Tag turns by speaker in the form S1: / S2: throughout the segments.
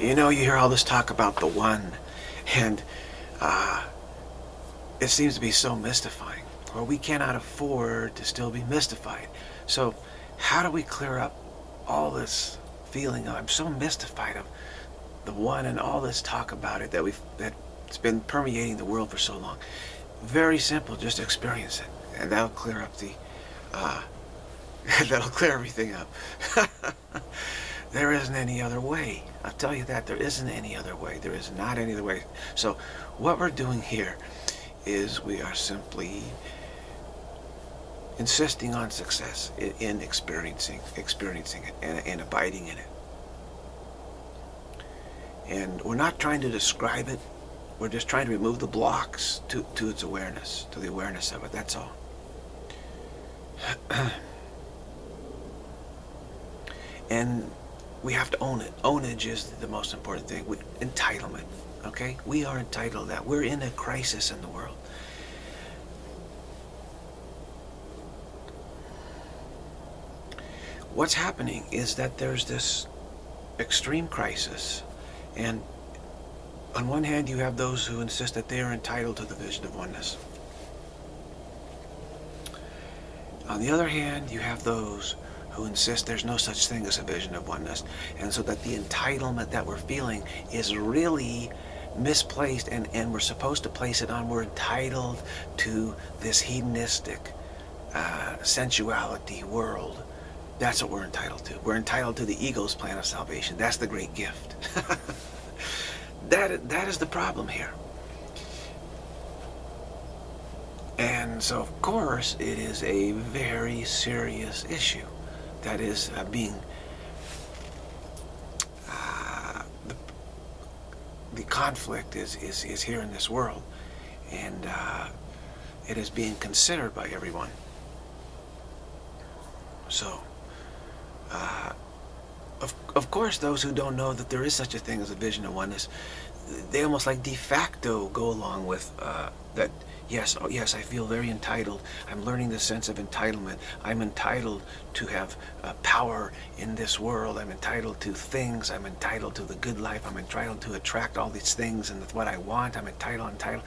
S1: You know, you hear all this talk about the one, and uh, it seems to be so mystifying. Well, we cannot afford to still be mystified. So, how do we clear up all this feeling of I'm so mystified of the one and all this talk about it that we've that's been permeating the world for so long? Very simple, just experience it, and that'll clear up the uh, that'll clear everything up. there isn't any other way. I'll tell you that there isn't any other way. There is not any other way. So what we're doing here is we are simply insisting on success in, in experiencing experiencing it and, and abiding in it. And we're not trying to describe it. We're just trying to remove the blocks to, to its awareness, to the awareness of it. That's all. and we have to own it. Ownage is the most important thing. We, entitlement, okay? We are entitled to that. We're in a crisis in the world. What's happening is that there's this extreme crisis, and on one hand, you have those who insist that they are entitled to the vision of oneness. On the other hand, you have those who insist there's no such thing as a vision of oneness. And so that the entitlement that we're feeling is really misplaced and, and we're supposed to place it on we're entitled to this hedonistic uh, sensuality world. That's what we're entitled to. We're entitled to the ego's plan of salvation. That's the great gift. that, that is the problem here. And so, of course, it is a very serious issue that is uh, being uh, the, the conflict is, is, is here in this world and uh, it is being considered by everyone. So uh, of, of course those who don't know that there is such a thing as a vision of oneness they almost like de facto go along with uh, that Yes, oh, yes, I feel very entitled. I'm learning the sense of entitlement. I'm entitled to have uh, power in this world. I'm entitled to things. I'm entitled to the good life. I'm entitled to attract all these things and what I want. I'm entitled, entitled.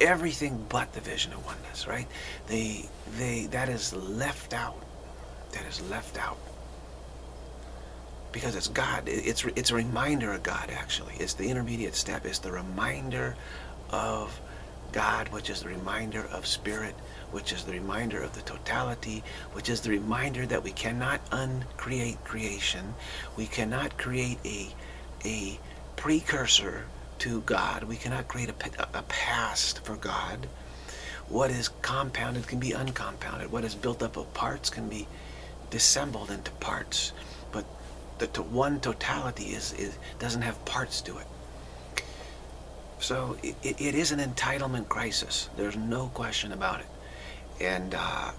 S1: Everything but the vision of oneness, right? They, they, that is left out. That is left out because it's God. It's it's a reminder of God. Actually, it's the intermediate step. It's the reminder of God, which is the reminder of spirit, which is the reminder of the totality, which is the reminder that we cannot uncreate creation. We cannot create a, a precursor to God. We cannot create a, a past for God. What is compounded can be uncompounded. What is built up of parts can be dissembled into parts. But the to one totality is, is doesn't have parts to it. So it, it is an entitlement crisis. There's no question about it. And uh,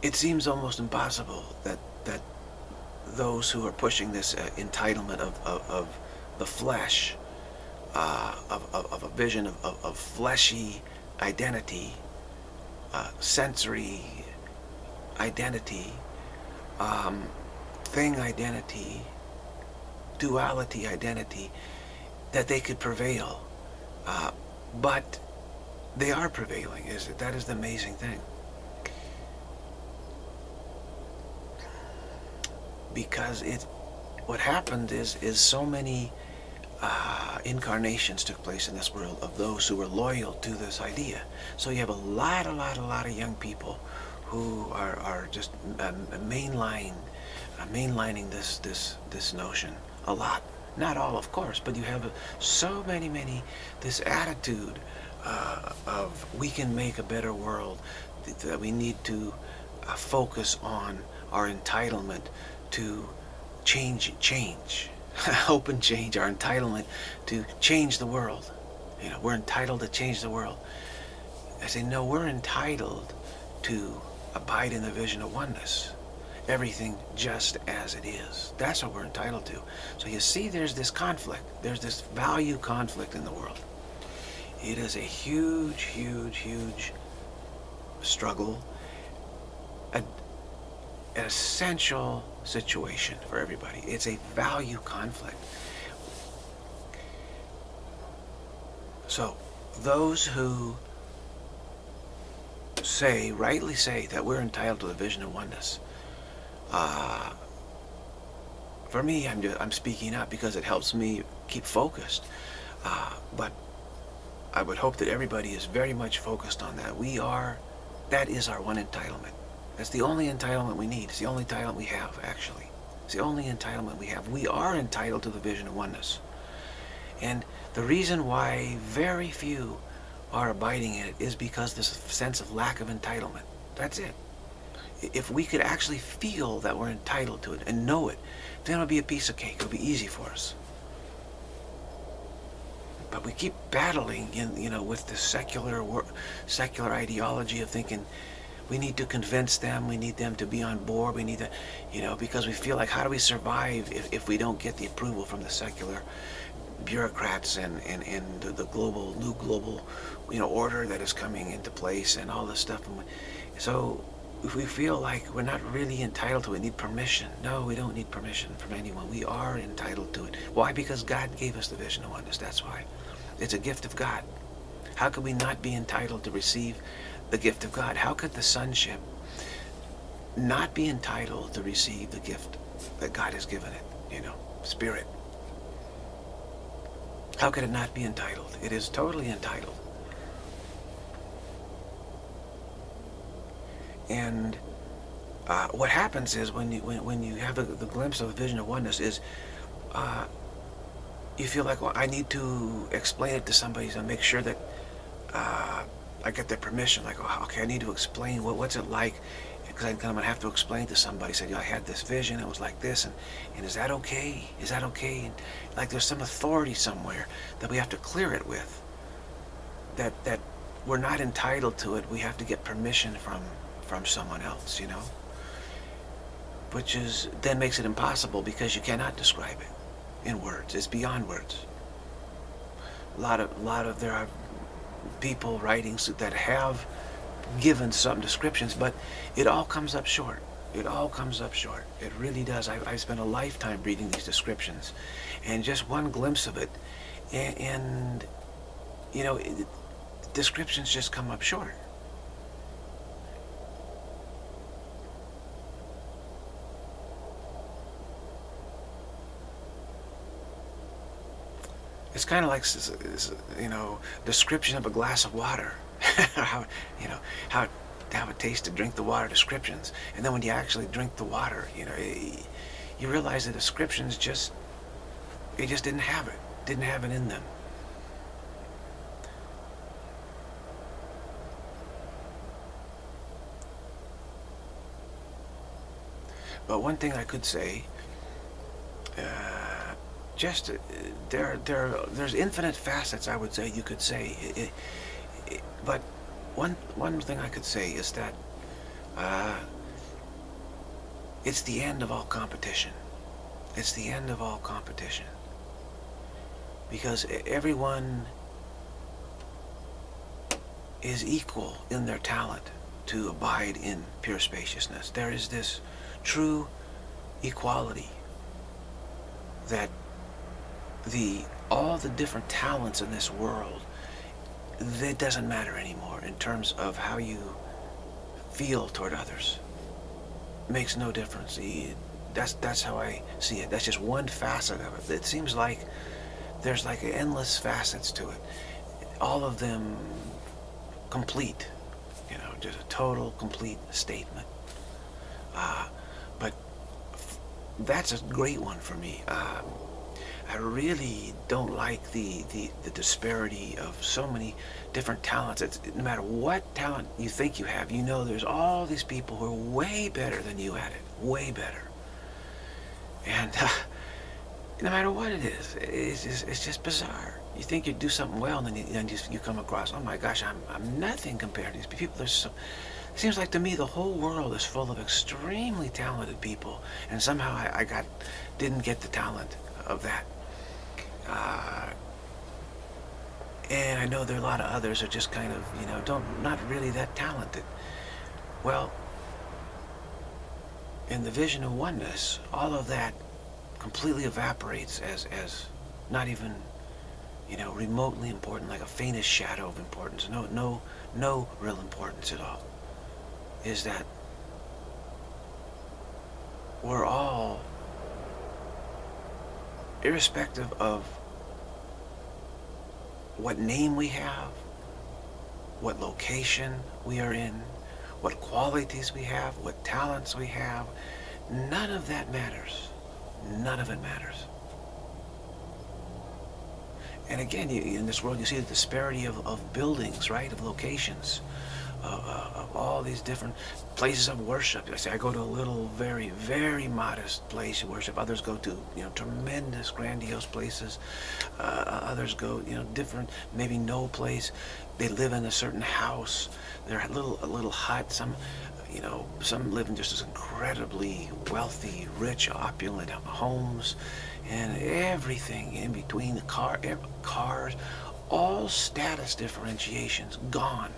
S1: it seems almost impossible that that those who are pushing this uh, entitlement of, of, of, the flesh, uh, of, of, of, a vision of, of, of fleshy identity, uh, sensory identity, um, thing identity, duality identity that they could prevail. Uh, but they are prevailing, is it? That is the amazing thing. Because it, what happened is, is so many uh, incarnations took place in this world of those who were loyal to this idea. So you have a lot, a lot, a lot of young people who are, are just um, mainline, uh, mainlining this, this, this notion a lot. Not all, of course, but you have so many, many, this attitude uh, of we can make a better world, that we need to uh, focus on our entitlement to change, change, hope and change, our entitlement to change the world. You know, we're entitled to change the world. I say, no, we're entitled to abide in the vision of oneness everything just as it is. That's what we're entitled to. So you see there's this conflict. There's this value conflict in the world. It is a huge, huge, huge struggle. an essential situation for everybody. It's a value conflict. So, those who say, rightly say, that we're entitled to the vision of oneness, uh, for me, I'm, just, I'm speaking up because it helps me keep focused. Uh, but I would hope that everybody is very much focused on that. We are, that is our one entitlement. That's the only entitlement we need. It's the only entitlement we have, actually. It's the only entitlement we have. We are entitled to the vision of oneness. And the reason why very few are abiding in it is because this sense of lack of entitlement. That's it. If we could actually feel that we're entitled to it and know it, then it'll be a piece of cake. It'll be easy for us. But we keep battling, in, you know, with the secular secular ideology of thinking we need to convince them, we need them to be on board, we need to, you know, because we feel like how do we survive if, if we don't get the approval from the secular bureaucrats and, and, and the, the global, new global, you know, order that is coming into place and all this stuff. So if we feel like we're not really entitled to it, need permission. No, we don't need permission from anyone. We are entitled to it. Why? Because God gave us the vision of oneness. That's why. It's a gift of God. How could we not be entitled to receive the gift of God? How could the sonship not be entitled to receive the gift that God has given it? You know, spirit. How could it not be entitled? It is totally entitled. And uh, what happens is when you when, when you have the, the glimpse of a vision of oneness is uh, you feel like well I need to explain it to somebody to make sure that uh, I get their permission. Like oh, okay I need to explain what what's it like? Because I'm gonna have to explain to somebody. Say I had this vision. It was like this. And and is that okay? Is that okay? And like there's some authority somewhere that we have to clear it with. That that we're not entitled to it. We have to get permission from from someone else, you know? Which is, then makes it impossible because you cannot describe it in words. It's beyond words. A lot of, a lot of, there are people writings that have given some descriptions, but it all comes up short. It all comes up short. It really does. I, I spent a lifetime reading these descriptions, and just one glimpse of it, and, and you know, it, descriptions just come up short. It's kind of like you know description of a glass of water. How you know how how it tastes to drink the water descriptions. And then when you actually drink the water you know you realize the descriptions just they just didn't have it didn't have it in them. But one thing I could say uh, just uh, there there there's infinite facets I would say you could say. It, it, but one one thing I could say is that uh, it's the end of all competition. It's the end of all competition. Because everyone is equal in their talent to abide in pure spaciousness. There is this true equality that the all the different talents in this world it doesn't matter anymore in terms of how you feel toward others. It makes no difference. That's that's how I see it. That's just one facet of it. It seems like there's like endless facets to it. All of them complete you know just a total complete statement. Uh, but that's a great one for me. Uh, I really don't like the, the, the disparity of so many different talents. It's, no matter what talent you think you have, you know there's all these people who are way better than you at it. Way better. And uh, no matter what it is, it's just, it's just bizarre. You think you do something well, and then you, you, you come across, oh my gosh, I'm, I'm nothing compared to these people. There's so, it seems like to me the whole world is full of extremely talented people, and somehow I, I got didn't get the talent of that. Uh, and I know there are a lot of others are just kind of, you know, don't not really that talented. Well, in the vision of oneness, all of that completely evaporates as, as not even, you know, remotely important, like a faintest shadow of importance. No, no, no real importance at all. Is that we're all, irrespective of what name we have, what location we are in, what qualities we have, what talents we have, none of that matters. None of it matters. And again, you, in this world, you see the disparity of, of buildings, right, of locations, uh, uh, of all these different places of worship. I say I go to a little, very, very modest place of worship. Others go to, you know, tremendous, grandiose places. Uh, others go, you know, different, maybe no place. They live in a certain house. They're a little, a little hut. Some, you know, some live in just as incredibly wealthy, rich, opulent homes, and everything in between the car, cars, all status differentiations gone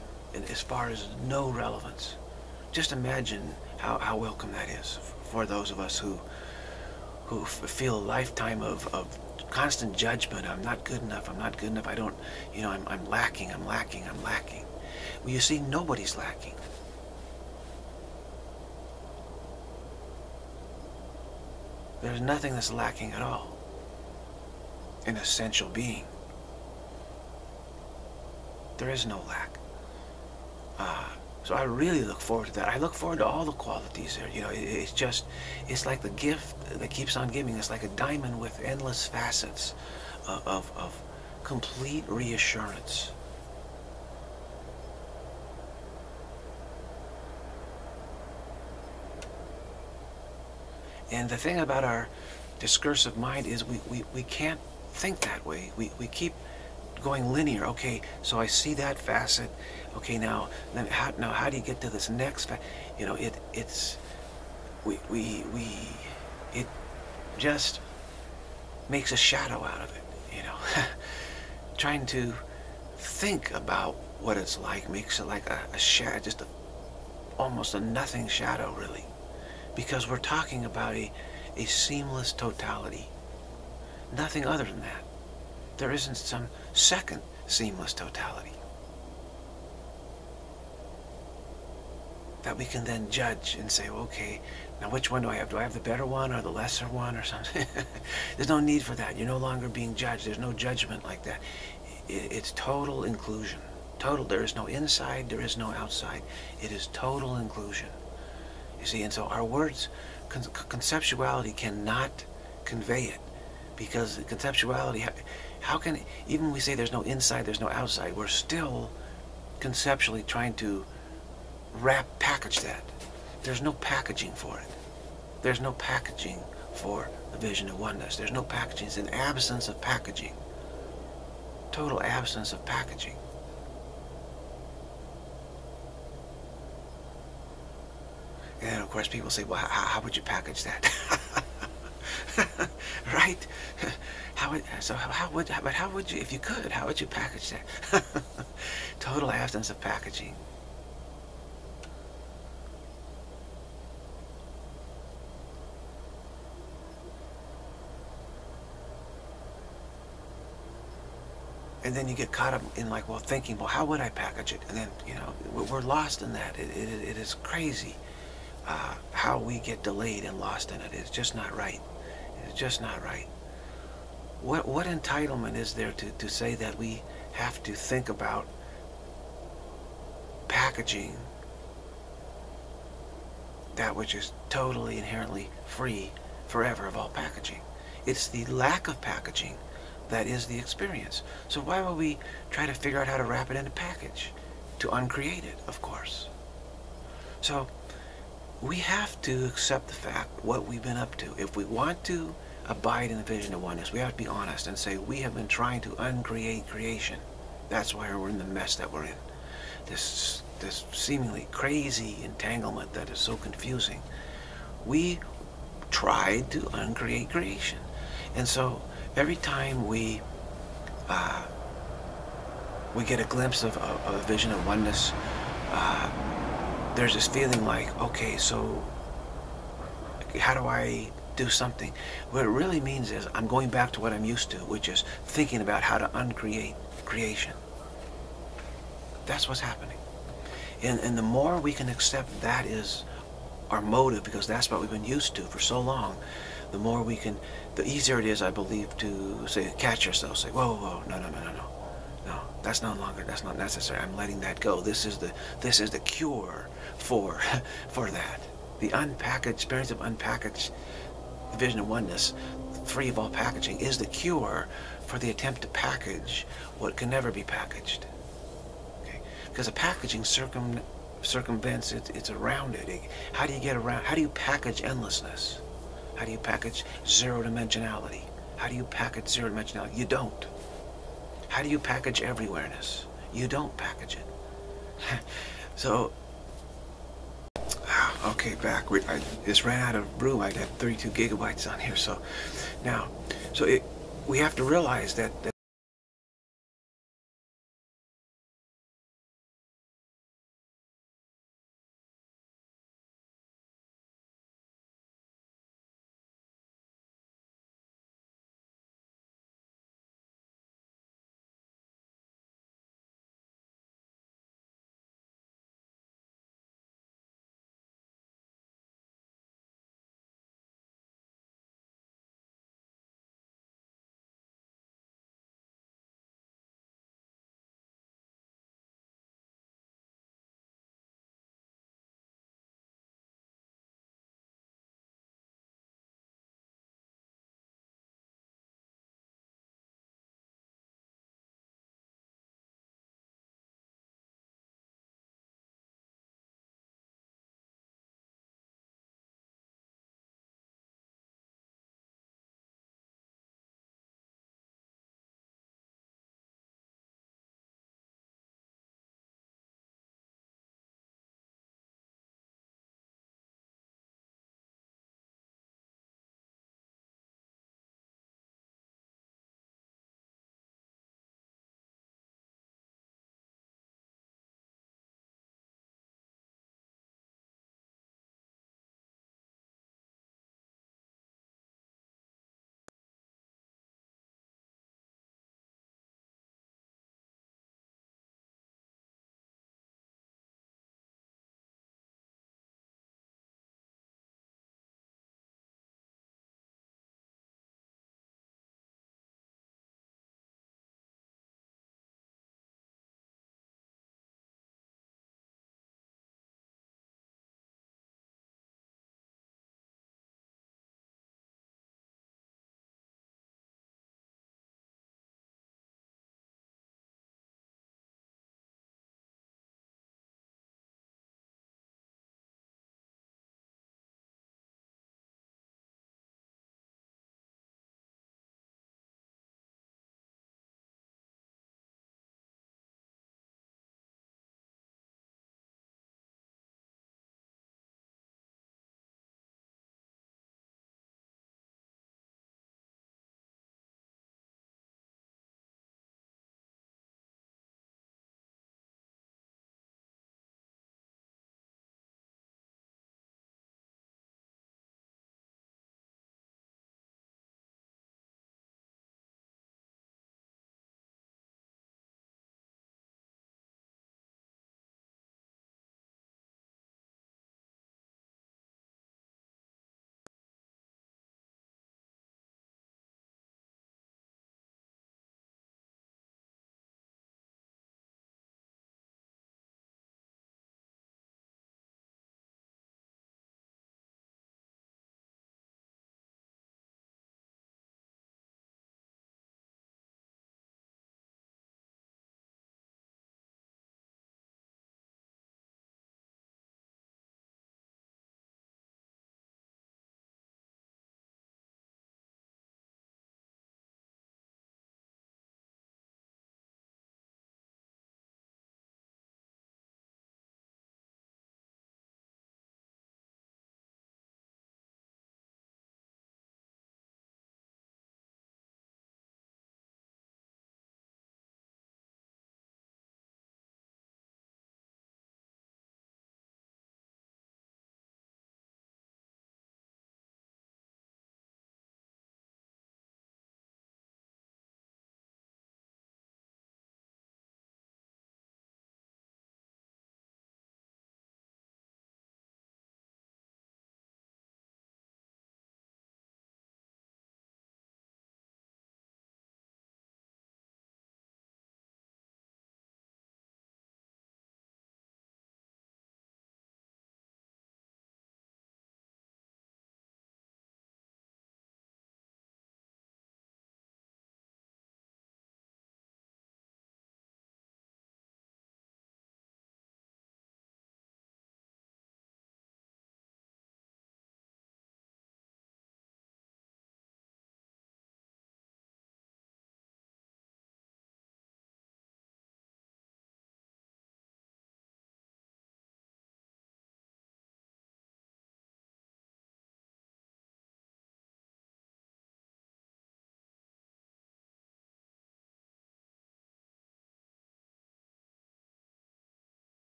S1: as far as no relevance. Just imagine how, how welcome that is for those of us who who feel a lifetime of, of constant judgment. I'm not good enough. I'm not good enough. I don't, you know, I'm, I'm lacking. I'm lacking. I'm lacking. Well, you see, nobody's lacking. There's nothing that's lacking at all. An essential being. There is no lack. Uh, so I really look forward to that. I look forward to all the qualities there. You know, it's just, it's like the gift that keeps on giving. It's like a diamond with endless facets of, of, of complete reassurance. And the thing about our discursive mind is we, we, we can't think that way. We, we keep going linear. Okay, so I see that facet. Okay, now then how now how do you get to this next fa you know, it it's we we we it just makes a shadow out of it, you know. Trying to think about what it's like makes it like a, a shadow, just a, almost a nothing shadow, really because we're talking about a, a seamless totality. Nothing other than that. There isn't some second seamless totality that we can then judge and say, okay, now which one do I have? Do I have the better one or the lesser one or something? There's no need for that. You're no longer being judged. There's no judgment like that. It's total inclusion. Total. There is no inside. There is no outside. It is total inclusion. You see, and so our words, con conceptuality cannot convey it because conceptuality, how can, even we say there's no inside, there's no outside, we're still conceptually trying to wrap, package that. There's no packaging for it. There's no packaging for the vision of oneness. There's no packaging. It's an absence of packaging. Total absence of packaging. And of course people say, well, how, how would you package that? right? How would, so how would, but how would you, if you could, how would you package that? Total absence of packaging. and then you get caught up in like well thinking well how would i package it and then you know we're lost in that it, it, it is crazy uh, how we get delayed and lost in it. It's just not right. Just not right. What, what entitlement is there to, to say that we have to think about packaging that which is totally inherently free forever of all packaging? It's the lack of packaging that is the experience. So why would we try to figure out how to wrap it in a package? To uncreate it, of course. So we have to accept the fact what we've been up to. If we want to abide in the vision of oneness, we have to be honest and say we have been trying to uncreate creation. That's why we're in the mess that we're in. This, this seemingly crazy entanglement that is so confusing. We tried to uncreate creation. And so every time we uh, we get a glimpse of, of, of a vision of oneness, uh, there's this feeling like, okay, so how do I do something? What it really means is I'm going back to what I'm used to, which is thinking about how to uncreate creation. That's what's happening. And, and the more we can accept that is our motive, because that's what we've been used to for so long, the more we can, the easier it is, I believe, to say, catch yourself, say, whoa, whoa, whoa, no, no, no, no, no. No, that's no longer, that's not necessary. I'm letting that go. This is the, this is the cure for, for that. The unpackaged, experience of unpackaged the vision of oneness, free of all packaging, is the cure for the attempt to package what can never be packaged. Okay? Because the packaging circum, circumvents it, it's around it. How do you get around, how do you package endlessness? How do you package zero dimensionality? How do you package zero dimensionality? You don't. How do you package everywhereness? You don't package it. so Okay, back. I just ran out of room. I got 32 gigabytes on here. So now, so it, we have to realize that, that